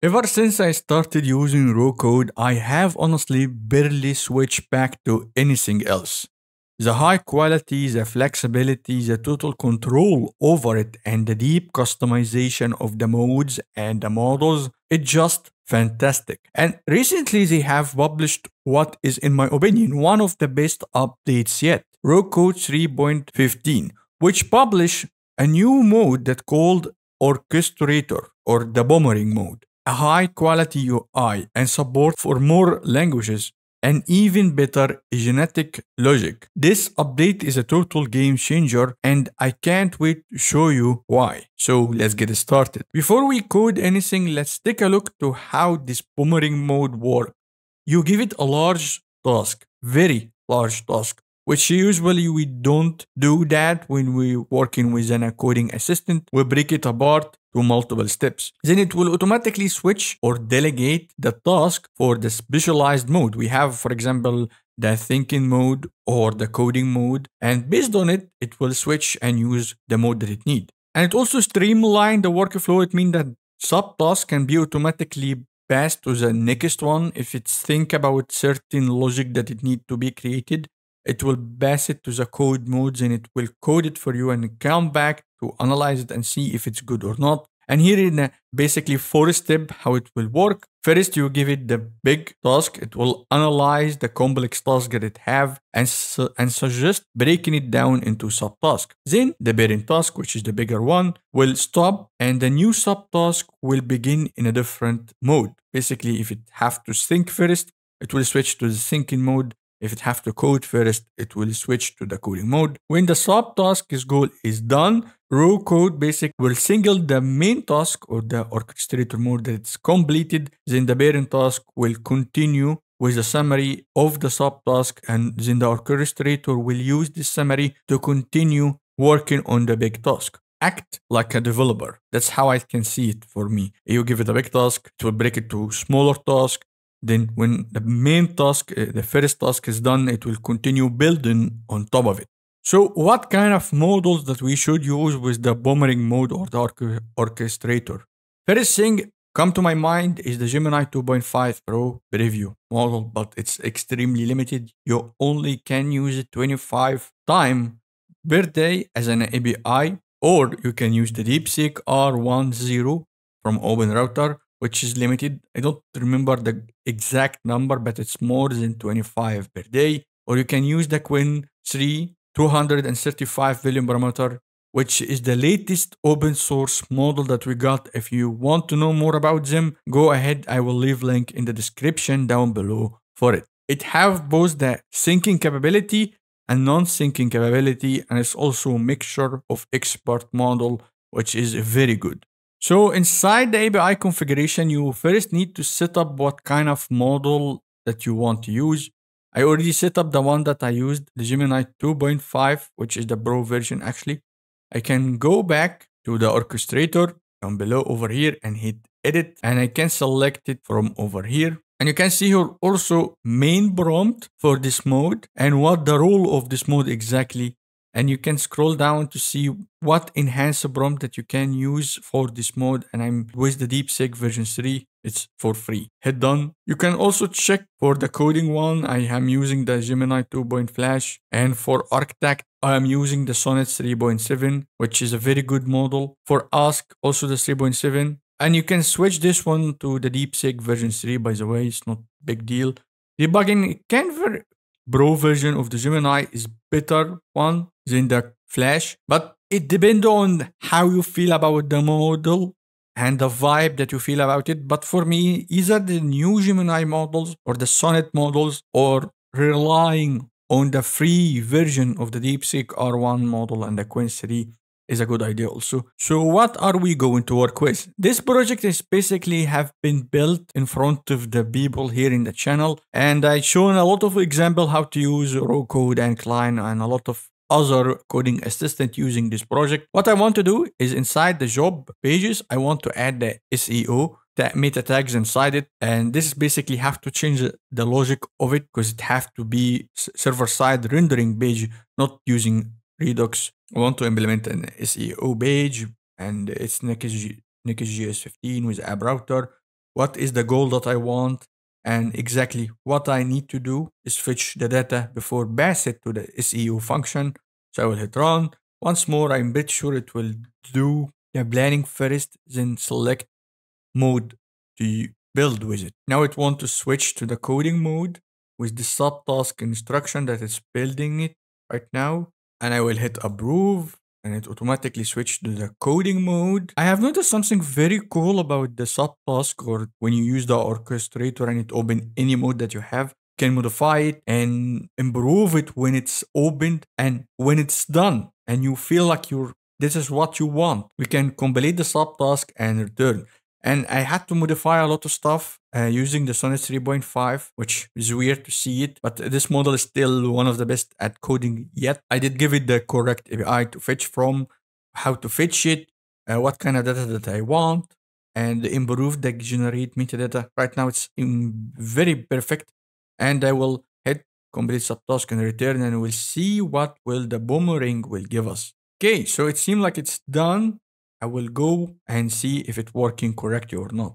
Ever since I started using Roo Code, I have honestly barely switched back to anything else. The high quality, the flexibility, the total control over it, and the deep customization of the modes and the models, it's just fantastic. And recently they have published what is, in my opinion, one of the best updates yet, Roo Code 3.15, which published a new mode that called Orchestrator or the Boomerang mode, a high quality UI and support for more languages and even better agentic logic. This update is a total game changer and I can't wait to show you why. So let's get started. Before we code anything, let's take a look to how this boomerang mode works. You give it a large task, very large task, which usually we don't do that when we're working with an coding assistant. We break it apart to multiple steps. Then it will automatically switch or delegate the task for the specialized mode. We have, for example, the thinking mode or the coding mode, and based on it, it will switch and use the mode that it needs. And it also streamline the workflow. It means that subtasks can be automatically passed to the next one if it's think about certain logic that it need to be created it will pass it to the code modes and it will code it for you and come back to analyze it and see if it's good or not. And here in basically four step how it will work. First, you give it the big task. It will analyze the complex task that it have and, su and suggest breaking it down into subtask. Then the parent task, which is the bigger one, will stop and the new subtask will begin in a different mode. Basically, if it have to think first, it will switch to the thinking mode if it have to code first, it will switch to the coding mode. When the subtask's goal is done, Roo Code basic will single the main task or the orchestrator mode that it's completed. Then the parent task will continue with a summary of the subtask and then the orchestrator will use this summary to continue working on the big task act like a developer. That's how I can see it for me. You give it a big task, it will break it to smaller tasks, then when the main task, uh, the first task is done, it will continue building on top of it. So what kind of models that we should use with the boomerang mode or the orchestrator? First thing come to my mind is the Gemini 2.5 Pro preview model, but it's extremely limited. You only can use it 25 time per day as an API, or you can use the DeepSeek R10 from OpenRouter which is limited. I don't remember the exact number, but it's more than 25 per day. Or you can use the Qwen 3 235 volume parameter, which is the latest open source model that we got. If you want to know more about them, go ahead. I will leave link in the description down below for it. It have both the syncing capability and non-syncing capability, and it's also a mixture of expert model, which is very good. So inside the API configuration, you first need to set up what kind of model that you want to use. I already set up the one that I used, the Gemini 2.5, which is the Pro version actually. I can go back to the orchestrator down below over here and hit edit and I can select it from over here. And you can see here also main prompt for this mode and what the role of this mode exactly and you can scroll down to see what enhancer prompt that you can use for this mode. And I'm with the DeepSeek version 3 it's for free. Hit done you can also check for the coding one. I am using the Gemini 2. Flash. And for Architect I am using the Sonnet 3.7 which is a very good model. For Ask also the 3.7 and you can switch this one to the DeepSeek version 3 by the way. It's not big deal. Debugging can Pro version of the Gemini is better one than the Flash, but it depends on how you feel about the model and the vibe that you feel about it. But for me, either the new Gemini models or the Sonnet models or relying on the free version of the DeepSeek R1 model and the 3 is a good idea also. So what are we going to work with? This project is basically have been built in front of the people here in the channel and I've shown a lot of example how to use Roo Code and Cline and a lot of other coding assistant using this project. What I want to do is inside the job pages, I want to add the SEO the meta tags inside it and this is basically have to change the logic of it because it have to be server side rendering page not using redux I want to implement an SEO page and it's Next.js 15 with app router what is the goal that I want, and exactly what I need to do is fetch the data before pass it to the SEO function. So I will hit run. Once more, I'm pretty sure it will do the planning first, then select mode to build with it. Now it want to switch to the coding mode with the subtask instruction that is building it right now. And I will hit approve and it automatically switched to the coding mode. I have noticed something very cool about the subtask or when you use the orchestrator and it open any mode that you have can modify it and improve it when it's opened and when it's done and you feel like you're this is what you want. We can complete the subtask and return. And I had to modify a lot of stuff uh, using the Sonnet 3.5, which is weird to see it, but this model is still one of the best at coding yet. I did give it the correct API to fetch from, how to fetch it, uh, what kind of data that I want, and improve the generate metadata. Right now it's very perfect, and I will hit complete subtask and return, and we'll see what will the boomerang will give us. Okay, so it seems like it's done. I will go and see if it's working correctly or not.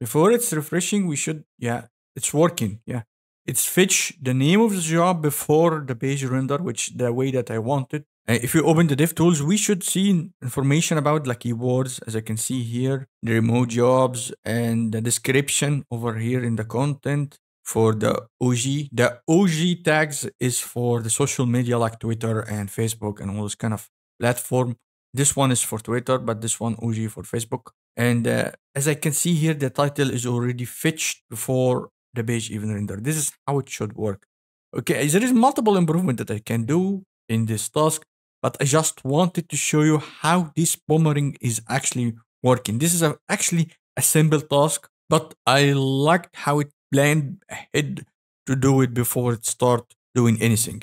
Before it's refreshing, we should, yeah, it's working. Yeah. It's fetch the name of the job before the page render, which the way that I wanted. Uh, if you open the DevTools, we should see information about like keywords, as I can see here, the remote jobs and the description over here in the content for the OG. The OG tags is for the social media like Twitter and Facebook and all this kind of platform. This one is for Twitter, but this one OG for Facebook. And uh, as I can see here, the title is already fetched before the page even render. This is how it should work. Okay, there is multiple improvement that I can do in this task, but I just wanted to show you how this boomerang is actually working. This is a, actually a simple task, but I liked how it planned ahead to do it before it start doing anything.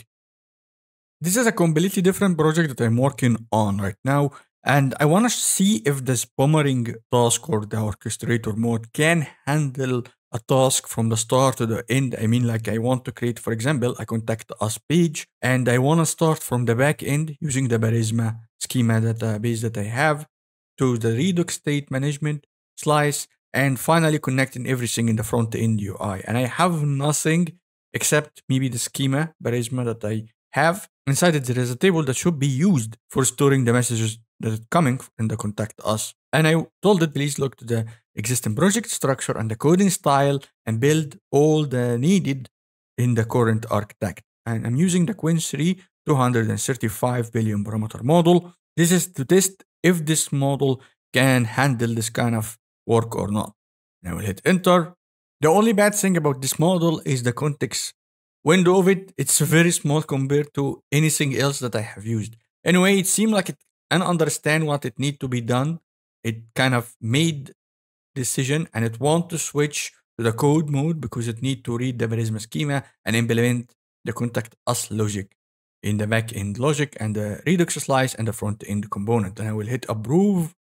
This is a completely different project that I'm working on right now. And I want to see if this boomerang task or the orchestrator mode can handle a task from the start to the end. I mean, like I want to create, for example, a contact us page, and I want to start from the back end using the Prisma schema database uh, that I have to the Redux state management slice, and finally connecting everything in the front end UI. And I have nothing except maybe the schema Prisma that I have inside it there is a table that should be used for storing the messages that are coming in the contact us. And I told it please look to the existing project structure and the coding style and build all the needed in the current architect. And I'm using the 3 235 billion parameter model. This is to test if this model can handle this kind of work or not. Now we'll hit enter. The only bad thing about this model is the context window of it, it's very small compared to anything else that I have used. Anyway, it seemed like it can understand what it need to be done. It kind of made decision and it want to switch to the code mode because it need to read the Prisma schema and implement the contact us logic in the backend logic and the Redux slice and the front end component. And I will hit approve.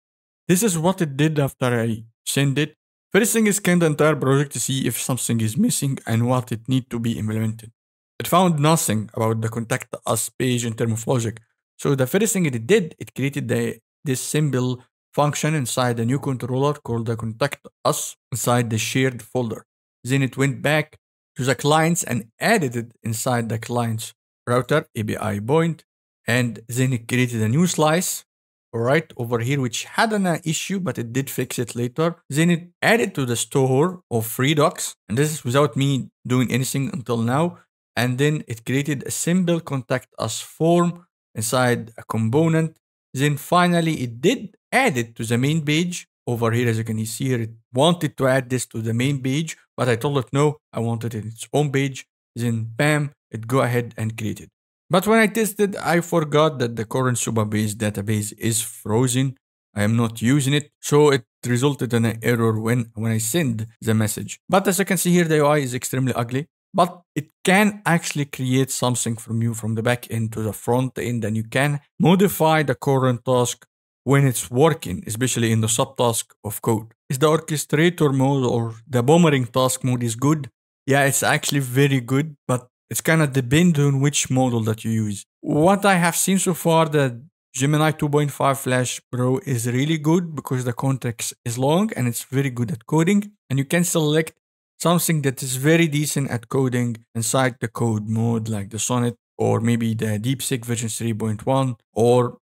This is what it did after I send it. First thing is scan the entire project to see if something is missing and what it need to be implemented. It found nothing about the contact us page in terms of logic. So the first thing it did, it created the, this symbol function inside the new controller called the contact us inside the shared folder. Then it went back to the clients and added it inside the client's router API point. And then it created a new slice right over here, which had an issue, but it did fix it later. Then it added to the store of Redux, and this is without me doing anything until now. And then it created a simple contact us form inside a component. Then finally, it did add it to the main page over here. As you can see here, it wanted to add this to the main page, but I told it no, I wanted it in its own page. Then bam, it go ahead and created. But when I tested, I forgot that the current Supabase database is frozen. I am not using it, so it resulted in an error when, when I send the message. But as you can see here, the UI is extremely ugly, but it can actually create something from you from the back end to the front end, and you can modify the current task when it's working, especially in the subtask of code. Is the orchestrator mode or the boomerang task mode is good? Yeah, it's actually very good, but it's kind of depend on which model that you use. What I have seen so far, the Gemini 2.5 Flash Pro is really good because the context is long and it's very good at coding. And you can select something that is very decent at coding inside the code mode, like the Sonnet or maybe the DeepSeek version 3.1 or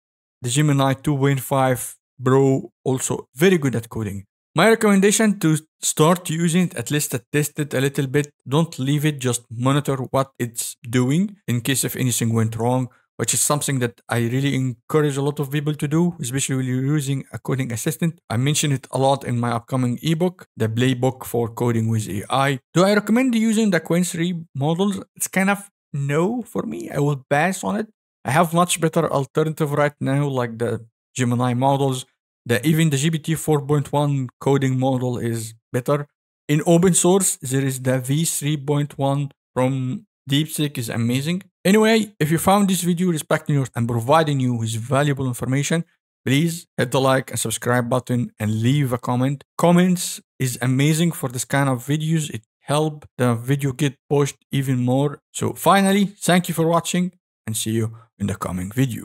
the Gemini 2.5 Pro, also very good at coding. My recommendation to start using it, at least test it a little bit. Don't leave it, just monitor what it's doing in case if anything went wrong, which is something that I really encourage a lot of people to do, especially when you're using a coding assistant. I mention it a lot in my upcoming ebook, the playbook for coding with AI. Do I recommend using the 3 models? It's kind of no for me. I will pass on it. I have much better alternative right now, like the Gemini models the even the GPT 4.1 coding model is better. In open source, there is the V3.1 from DeepSeek is amazing. Anyway, if you found this video respecting you and providing you with valuable information, please hit the like and subscribe button and leave a comment. Comments is amazing for this kind of videos. It help the video get pushed even more. So finally, thank you for watching and see you in the coming video.